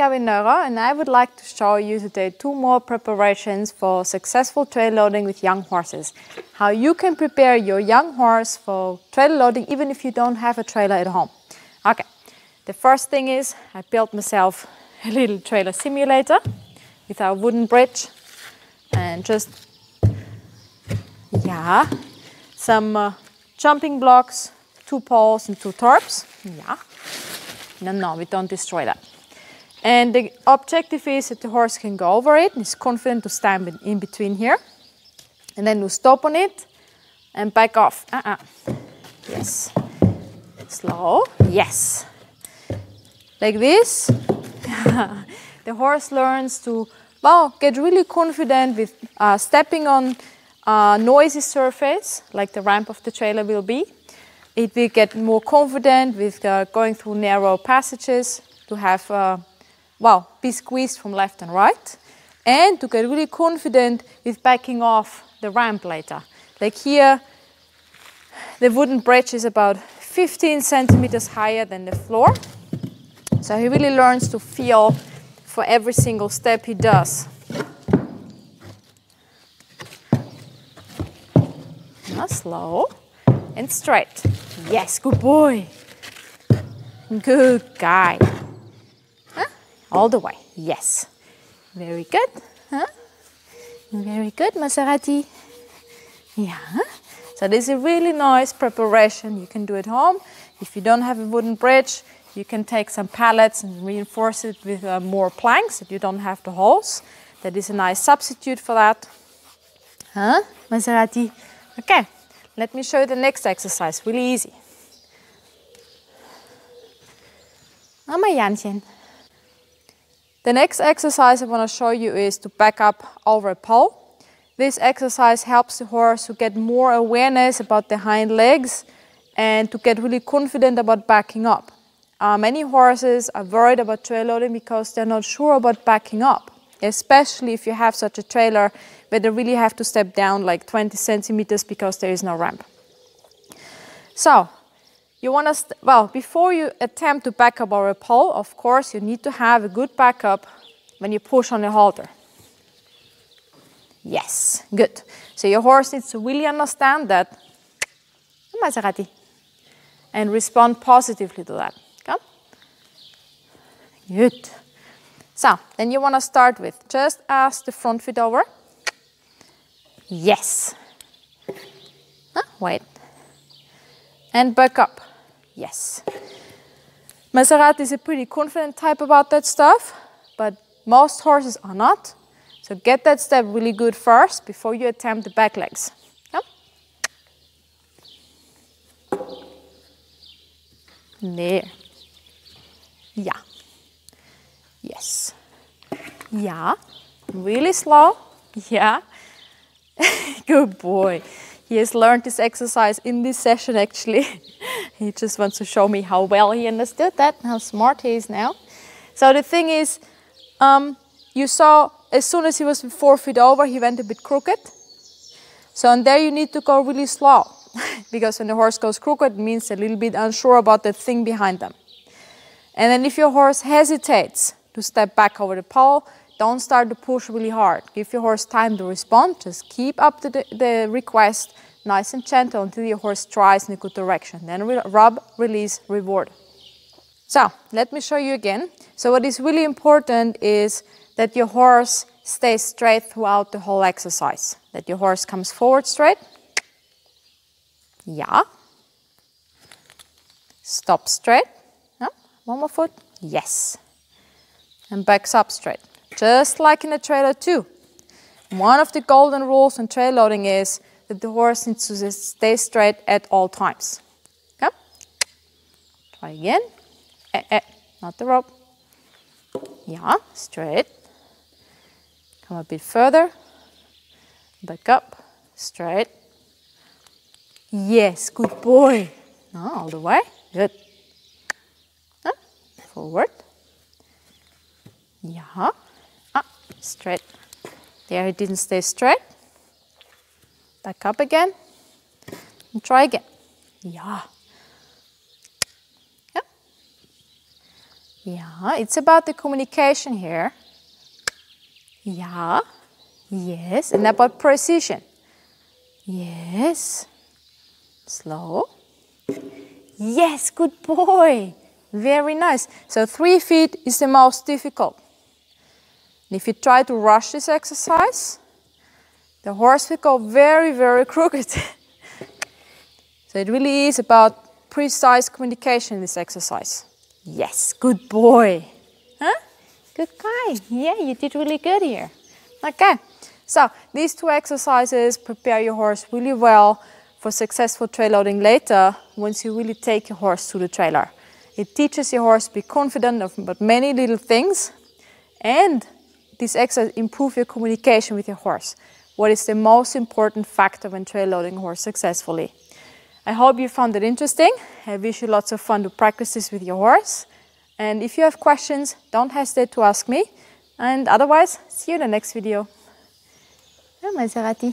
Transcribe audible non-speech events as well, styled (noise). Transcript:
Neurohr and I would like to show you today two more preparations for successful trail loading with young horses. How you can prepare your young horse for trail loading even if you don't have a trailer at home. Okay, the first thing is I built myself a little trailer simulator with our wooden bridge and just, yeah, some uh, jumping blocks, two poles and two tarps. Yeah. No, no, we don't destroy that. And the objective is that the horse can go over it is confident to stand in between here. And then you stop on it and back off. Uh-uh. Yes. Slow. Yes. Like this. (laughs) the horse learns to, well, get really confident with uh, stepping on a noisy surface, like the ramp of the trailer will be. It will get more confident with uh, going through narrow passages to have uh, well, be squeezed from left and right, and to get really confident with backing off the ramp later. Like here, the wooden bridge is about 15 centimeters higher than the floor. So he really learns to feel for every single step he does. Now slow and straight. Yes, good boy. Good guy. All the way. Yes. Very good. Huh? Very good, Maserati. Yeah. So this is a really nice preparation you can do at home. If you don't have a wooden bridge, you can take some pallets and reinforce it with uh, more planks if you don't have the holes. That is a nice substitute for that. Huh, Maserati? Okay, let me show you the next exercise, really easy. Mama Janchen. The next exercise I want to show you is to back up over a pole. This exercise helps the horse to get more awareness about the hind legs and to get really confident about backing up. Uh, many horses are worried about trail loading because they're not sure about backing up, especially if you have such a trailer where they really have to step down like 20 centimeters because there is no ramp. So you want to, well, before you attempt to back up a pole, of course, you need to have a good backup when you push on the halter. Yes, good. So your horse needs to really understand that, Maserati, and respond positively to that. Come. Good. So, then you want to start with just ask the front feet over. Yes. Huh? Wait. And back up. Yes. Maserati is a pretty confident type about that stuff, but most horses are not. So get that step really good first before you attempt the back legs. Yep. There. Yeah. Yes. Yeah. Really slow. Yeah. (laughs) good boy. He has learned this exercise in this session actually. (laughs) he just wants to show me how well he understood that, and how smart he is now. So the thing is, um, you saw as soon as he was four feet over, he went a bit crooked. So and there you need to go really slow (laughs) because when the horse goes crooked, it means a little bit unsure about the thing behind them. And then if your horse hesitates to step back over the pole, don't start to push really hard. Give your horse time to respond. Just keep up the, the request nice and gentle until your horse tries in a good direction. Then rub, release, reward. So let me show you again. So what is really important is that your horse stays straight throughout the whole exercise. That your horse comes forward straight. Yeah. Stop straight. Yeah. One more foot. Yes. And backs up straight just like in a trailer too. One of the golden rules in trail loading is that the horse needs to stay straight at all times. Okay? Try again. Eh, eh, not the rope. Yeah, straight. Come a bit further. Back up, straight. Yes, good boy. No, all the way. Good. Forward. Yeah Up, straight. There it didn't stay straight. Back up again. And try again. Yeah. Yep. Yeah, it's about the communication here. Yeah, yes, and about precision. Yes, slow. Yes, good boy. Very nice. So three feet is the most difficult. And if you try to rush this exercise, the horse will go very, very (laughs) crooked. so it really is about precise communication in this exercise. Yes, good boy. Huh? Good guy. Yeah, you did really good here. Okay, so these two exercises prepare your horse really well for successful trail loading later once you really take your horse to the trailer. It teaches your horse to be confident of about many little things and this exercise improve your communication with your horse. What is the most important factor when trail loading a horse successfully? I hope you found it interesting. I wish you lots of fun to practice this with your horse. And if you have questions, don't hesitate to ask me. And otherwise, see you in the next video. Maserati.